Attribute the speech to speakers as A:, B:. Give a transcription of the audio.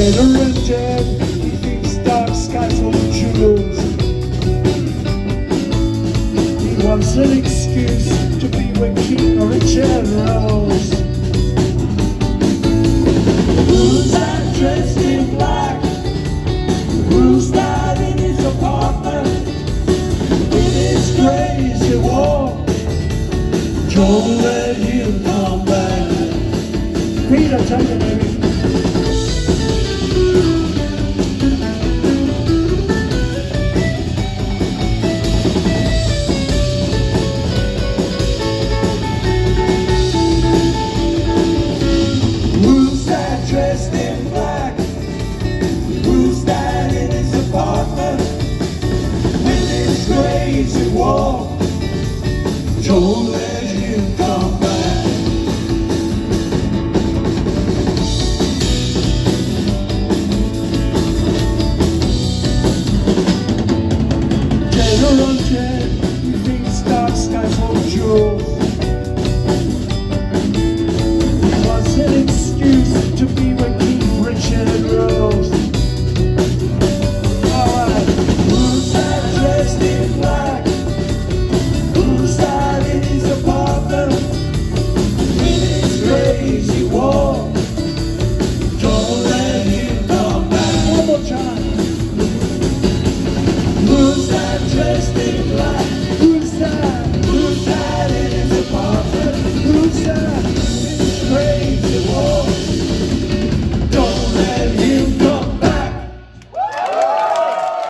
A: General Jet, he thinks dark skies of jewels. He wants an excuse to be with King Rose. Who's that dressed in black? In his apartment? With his crazy. Don't let him come back. Peter, take it, baby. Don't let him come back. General thinks dark skies was an excuse to be with King Richard who's dressed in black? That dressed in black?